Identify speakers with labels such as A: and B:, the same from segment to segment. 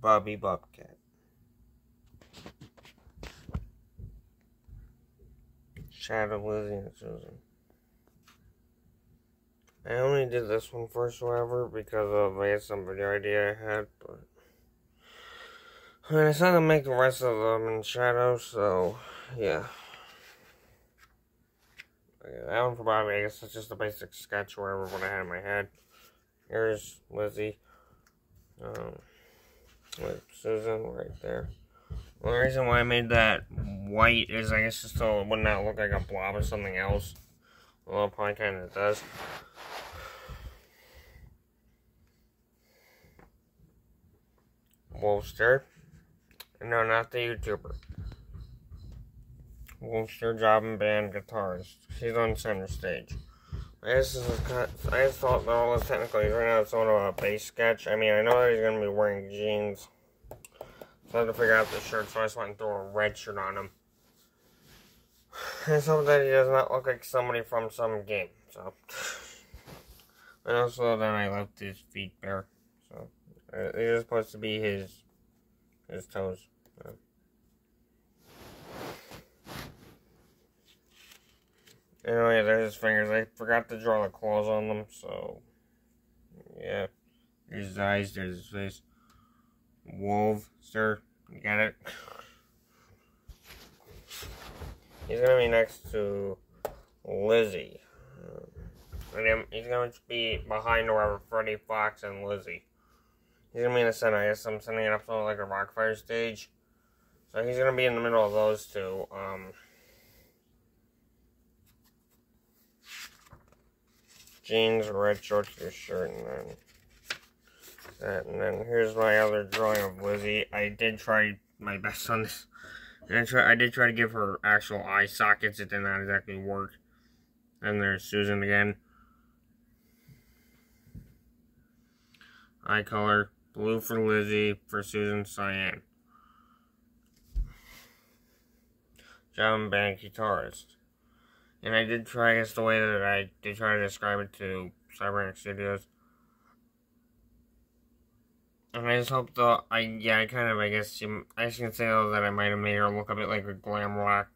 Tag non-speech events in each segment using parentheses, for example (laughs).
A: Bobby Bobcat. Shadow Lizzie and Susan. I only did this one first, however, because of I guess some video idea I had, but I not gonna make the rest of them in shadow, so yeah. yeah that one for Bobby, I guess it's just a basic sketch, wherever what I had in my head. Here's Lizzie. Um, with Susan right there. The reason why I made that white is I guess just so it would not look like a blob or something else. Well, probably kind of does. Wolfster. No, not the YouTuber. Wolfster Job and Band guitarist. She's on center stage. I this is of, I just thought that all this technically right now it's sort of a base sketch. I mean, I know that he's gonna be wearing jeans. So I had to figure out the shirt, so I just went and threw a red shirt on him. (sighs) And so that he does not look like somebody from some game. So, (laughs) and also then I left his feet bare. So uh, these are supposed to be his his toes. Anyway, there's his fingers. I forgot to draw the claws on them, so yeah. There's his eyes, there's his face. Wolf, sir, you got it? He's gonna be next to Lizzie. And he's gonna be behind whoever Freddy Fox and Lizzie. He's gonna be in the center. I guess I'm setting it up so like a Rock-afire stage. So he's gonna be in the middle of those two. Um, jeans, red shorts, your shirt, and then that. And then here's my other drawing of Lizzie. I did try my best on this. And I, try, I did try to give her actual eye sockets. It did not exactly work. And there's Susan again. Eye color. Blue for Lizzie. For Susan, cyan. John Band guitarist. And I did try, I guess the way that I did try to describe it to Cybernetic Studios. And I just hope the I yeah I kind of I guess you I you can say though that I might have made her look a bit like a glam rock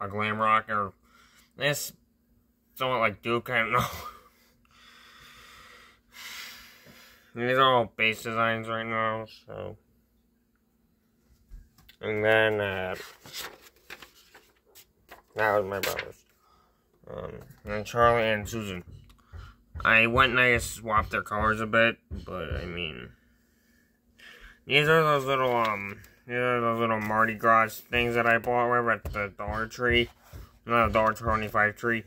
A: a glam rock or this somewhat like Duke I don't know. (sighs) These are all base designs right now, so and then uh, that was my brothers. Um, and Charlie and Susan. I went and I swapped their colors a bit, but I mean. These are those little, um, these are those little Mardi Gras things that I bought wherever at the Dollar Tree. Not a Dollar 25 tree.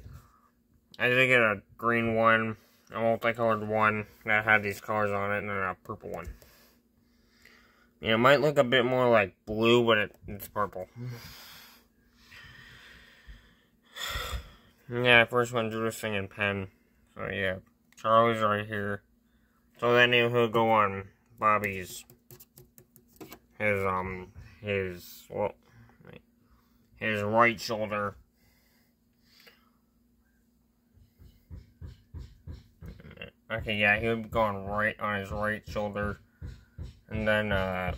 A: I did get a green one, a multicolored one that had these colors on it, and then a purple one. Yeah, it might look a bit more like blue, but it, it's purple. Yeah, I first one drew this thing in pen. So yeah, Charlie's right here. So then he'll go on Bobby's his um his well his right shoulder okay yeah he would be going right on his right shoulder and then uh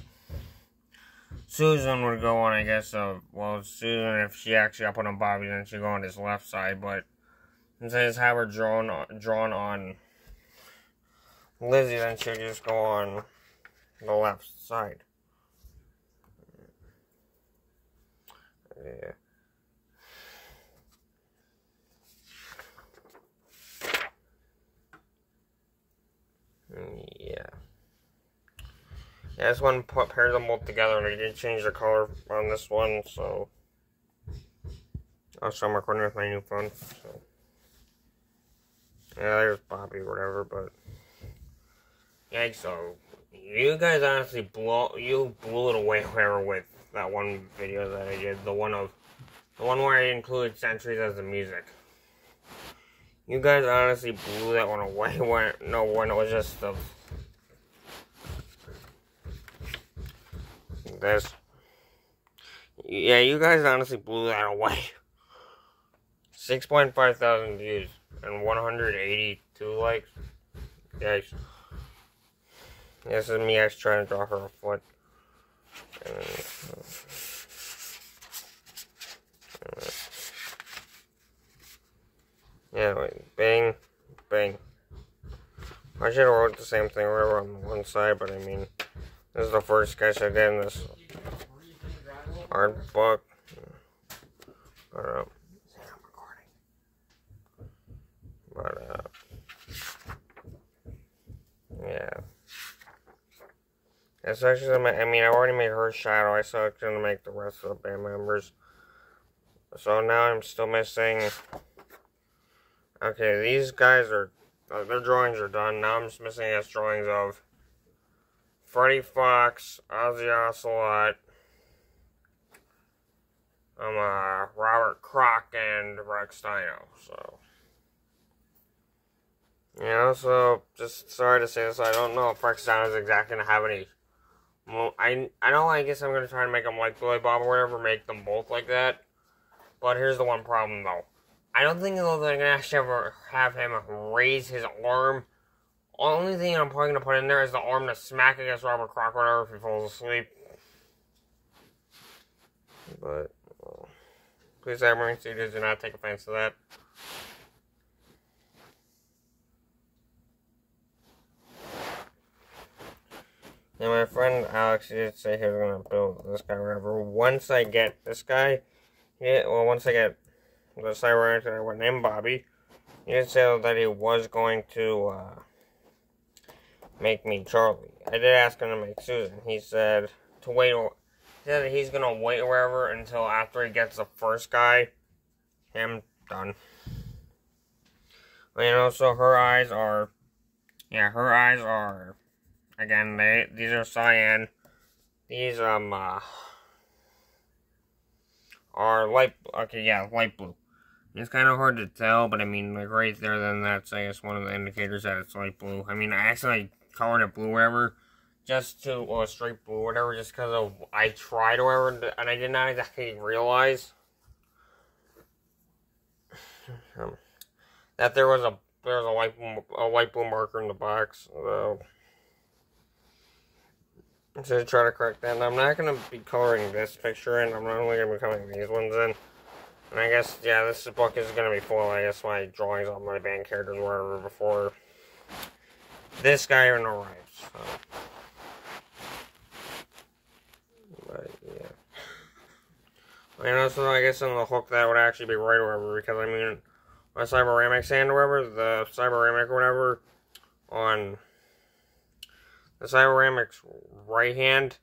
A: Susan would go on I guess uh well Susan if she actually up on Bobby then she'd go on his left side but since I just have her drawn drawn on Lizzie then she'd just go on the left side. Yeah. Yeah, this one put pair them both together, and I did change the color on this one, so. Also, I'm recording with my new phone, so. Yeah, there's Bobby, whatever, but. Yeah, so. You guys honestly blow, you blew it away, whoever, with that one video that I did, the one of, the one where I included Centuries as the music. You guys honestly blew that one away (laughs) when, no, when it was just the, this. Yeah, you guys honestly blew that away. 6.5 thousand views and 182 likes. Guys. This is me actually trying to draw her a foot. Yeah, wait, bang, bang. I should have wrote the same thing right on one side, but I mean, this is the first sketch I did in this art book. But, uh, but, uh, yeah. It's actually, I mean, I already made her shadow. I still gonna make the rest of the band members. So now I'm still missing. Okay, these guys are uh, their drawings are done. Now I'm just missing S drawings of Freddie Fox, Ozzy Ocelot, um, uh, Robert Krock, and Rex Steino. So, you know, so just sorry to say this. I don't know if Rex Steino is exactly gonna have any. Well, I I know. I guess I'm gonna try and make them like Billy Bob or whatever. Make them both like that. But here's the one problem though. I don't think though, they're gonna actually ever have him raise his arm. Only thing I'm probably gonna put in there is the arm to smack against Robert Crocodile if he falls asleep. But well, please, Marine Studios, do not take offense to that. And my friend Alex did say he was gonna build this guy, whatever. Once I get this guy, yeah, well, once I get the cyber actor named Bobby, he say that he was going to uh, make me Charlie. I did ask him to make Susan. He said to wait. He said he's gonna wait wherever until after he gets the first guy. Him done. And also her eyes are, yeah, her eyes are, again, they these are cyan. These um uh, are light. Okay, yeah, light blue. It's kind of hard to tell, but I mean, like right there, then that's I guess one of the indicators that it's light blue. I mean, I actually colored it blue, whatever, just to well, straight blue, whatever, just because of I tried, whatever, and I did not exactly realize that there was a there was a white a white blue marker in the box. So. I'm gonna try to correct that, and I'm not going to be coloring this picture in, I'm not only going to be coloring these ones in. And I guess, yeah, this book is going to be full, I guess, my drawings of my band characters were before this guy even arrives. So. But, yeah. And also, I guess on the hook, that would actually be right over, because, I mean, my Cyberamic sand or whatever, the Cyberamic or whatever, on the Cyberamic's right hand,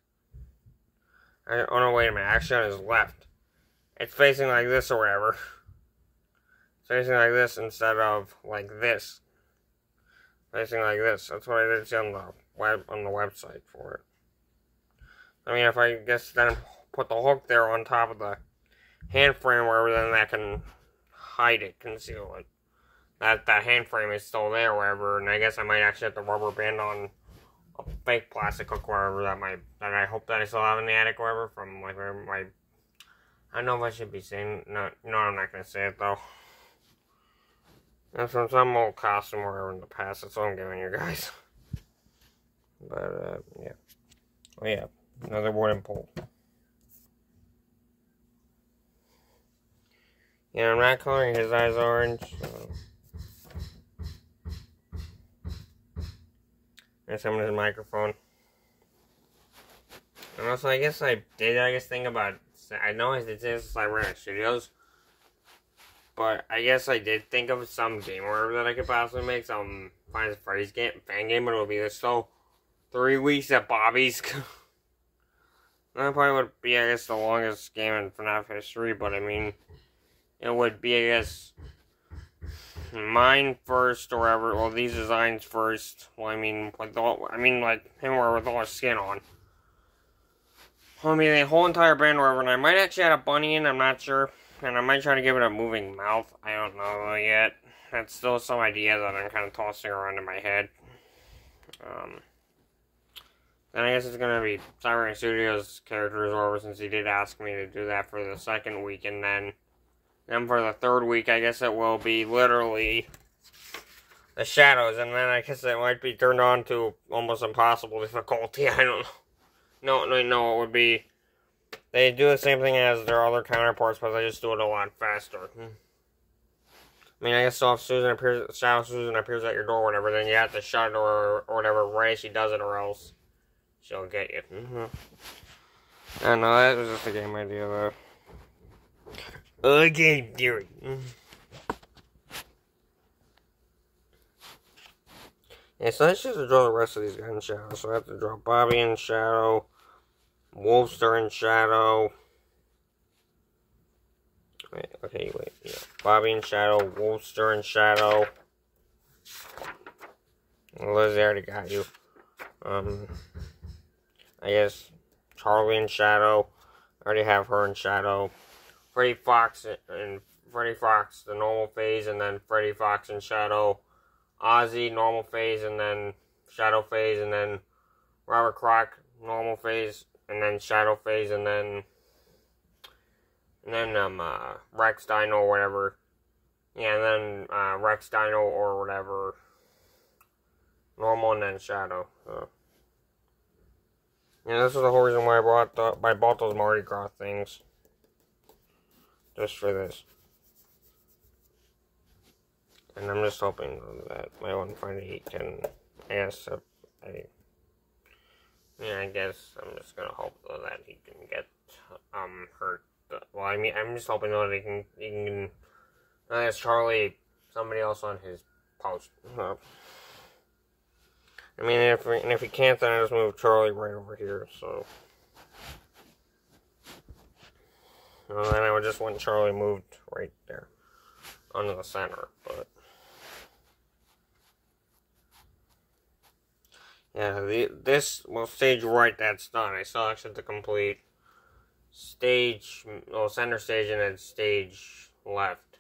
A: I, oh no, wait a minute, actually on his left, it's facing like this or whatever. It's facing like this instead of like this. Facing like this. That's what I did see on the web on the website for it. I mean, if I guess then put the hook there on top of the hand frame, wherever, then that can hide it, conceal it. That that hand frame is still there, wherever, and I guess I might actually have the rubber band on a fake plastic hook, wherever that might that I hope that I still have in the attic, wherever from like my I don't know if I should be saying. No, no, I'm not gonna say it though. That's from some old costume or in the past. That's what I'm giving you guys. But uh, yeah. Oh yeah, another wooden pole. Yeah, I'm not coloring his eyes orange. So. And some of his microphone. And also, I guess I did, I guess, think about I know I did this Cybernetic Studios, but I guess I did think of some game order that I could possibly make, some Final Freddy's game, fan game, but it would be this so three weeks at Bobby's. (laughs) that probably would be, I guess, the longest game in FNAF history, but I mean, it would be, I guess, mine first or whatever. Well, these designs first. Well, I mean, like the, I mean, like him with all his skin on. I mean, the whole entire brand wherever, and I might actually add a bunny in, I'm not sure. And I might try to give it a moving mouth. I don't know yet. That's still some idea that I'm kind of tossing around in my head. Um, then I guess it's going to be Cyber Studios characters over since he did ask me to do that for the second week. And then, then for the third week, I guess it will be literally the shadows, and then I guess it might be turned on to almost impossible difficulty. (laughs) I don't know. No, no, no, it would be. They do the same thing as their other counterparts, but they just do it a lot faster. I mean, I guess so if Susan appears, Shadow Susan appears at your door or whatever, then you have to shut her or, whatever right she does it, or else she'll get you. Mm-hmm. I know, that was just a game idea, though. game theory. Mm-hmm. Yeah, so let's just draw the rest of these guys in shadow. So I have to draw Bobby in shadow, Wolfster in shadow. Wait, okay, wait. Yeah. Bobby in shadow, Wolfster in shadow. Liz already got you. Um, I guess Charlie in shadow. I already have her in shadow. Freddy Fox and Freddy Fox, the normal phase, and then Freddy Fox in shadow. Ozzy, normal phase, and then shadow phase, and then Robert Krock, normal phase, and then shadow phase, and then and then um uh, Rex Dino or whatever. Yeah, and then uh, Rex Dino or whatever. Normal and then shadow. So. Yeah, this is the whole reason why I bought the, I bought those Mardi Gras things. Just for this. And I'm just hoping that my one friend he can I yeah, I guess I'm just gonna hope that he can get um hurt. Well, I mean, I'm just hoping that he can he can ask Charlie somebody else on his post. Uh, I mean, if and if he can't, then I just move Charlie right over here. So. Well, then I would just want Charlie moved right there, under the center, but. Yeah, the, this, well, stage right, that's done. I still actually have to complete stage, well, center stage and then stage left.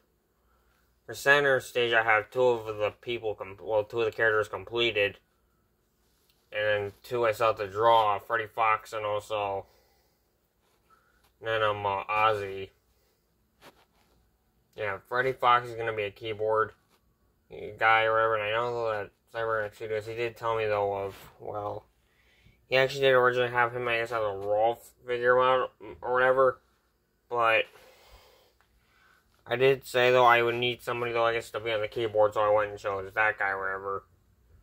A: For center stage, I have two of the people, well, two of the characters completed. And then two I still have to draw, Freddy Fox and also, and then um, uh, Ozzy. Yeah, Freddy Fox is going to be a keyboard guy or whatever, and I know that Cybernetic Studios. He did tell me though of well, he actually did originally have him, I guess, as a Rolf figure out or whatever, but I did say though I would need somebody though I guess to be on the keyboard, so I went and chose that guy or whatever.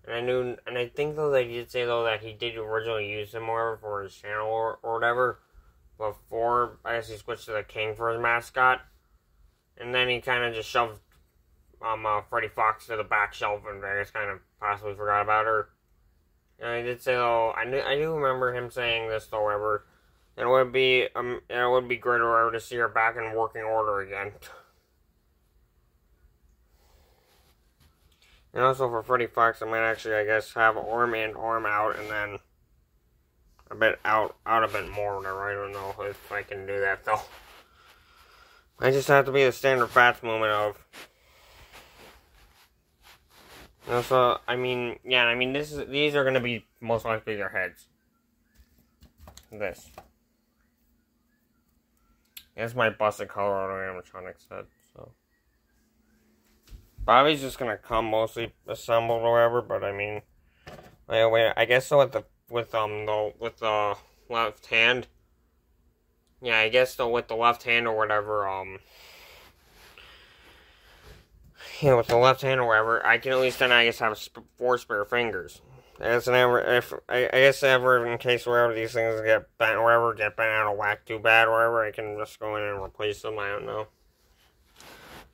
A: And I knew, and I think though they did say though that he did originally use him or for his channel or, or whatever before I guess he switched to the King for his mascot, and then he kind of just shoved um, uh, Freddy Fox to the back shelf, and I kind of possibly forgot about her. And I did say, though, I knew, I do remember him saying this, though, ever. It would be, um, it would be great or to see her back in working order again. (laughs) And also for Freddy Fox, I might actually, I guess, have arm in, arm out, and then a bit out, out a bit more. Whatever. I don't know if I can do that though. I just have to be the standard fats movement of so, I mean, yeah, I mean, this is these are to be most likely their heads. This. That's my busted Colorado animatronics head, so. Bobby's just gonna come mostly assembled or whatever, but I mean, wait, I guess so with the, with, um, the, with the left hand. Yeah, I guess so with the left hand or whatever, um, you know, with the left hand or whatever, I can at least then I guess have four spare fingers. As an ever, if I, I guess ever in case wherever these things get bent, wherever get bent out of whack too bad, wherever I can just go in and replace them. I don't know.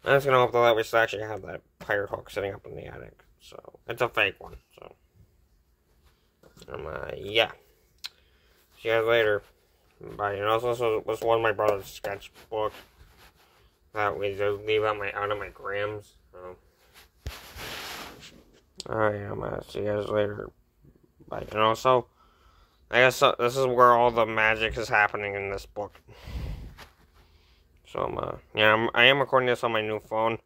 A: I'm just gonna hope that we still actually have that pirate hook sitting up in the attic. So it's a fake one. So um, uh, yeah. See you guys later. Bye. And also, this was one of my brother's sketchbook that we leave out my out of my grams. So. Alright, I'm gonna see you guys later. Bye. And also, I guess uh, this is where all the magic is happening in this book. So I'm, uh, yeah, I'm, I am recording this on my new phone.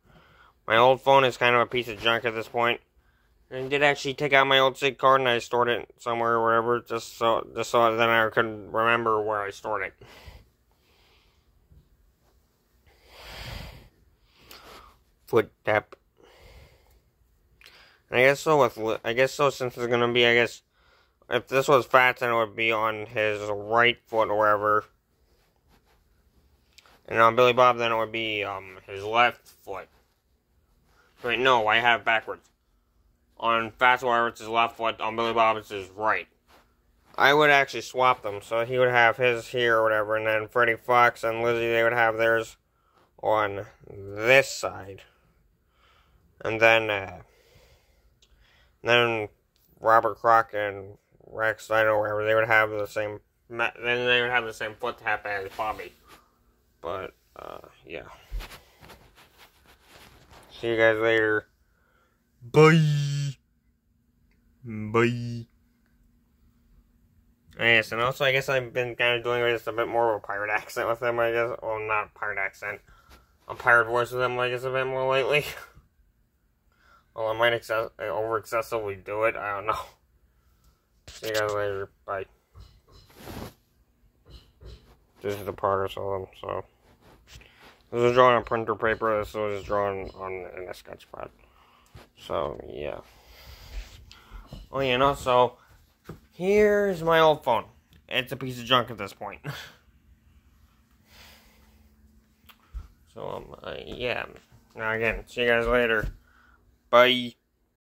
A: My old phone is kind of a piece of junk at this point. And I did actually take out my old SIM card and I stored it somewhere or wherever, just so just so then I could remember where I stored it. Foot. I guess so with, I guess so since it's gonna be, I guess, if this was fat, then it would be on his right foot or wherever. And on Billy Bob, then it would be, um, his left foot. Wait, no, I have backwards. On Fastwire, it's his left foot. On Billy Bob, it's his right. I would actually swap them, so he would have his here or whatever, and then Freddie Fox and Lizzie, they would have theirs on this side. And then, uh, then Robert Krock and Rex Steiner wherever they would have the same, then they would have the same foot tap as Bobby. But, uh, yeah. See you guys later. Bye. Bye. Yes, and also I guess I've been kind of doing just a bit more of a pirate accent with them, I guess. Well, not pirate accent. A pirate voice with them, I guess, a bit more lately. (laughs) well, I might excess over excessively do it. I don't know. See (laughs) you guys later. Bye. This is the progress of them, so. This was drawn on printer paper. This was drawn on in a sketch pad. So, yeah. Oh you know, so here's my old phone. It's a piece of junk at this point. (laughs) so, um, uh, yeah. Now, again, see you guys later. Bye.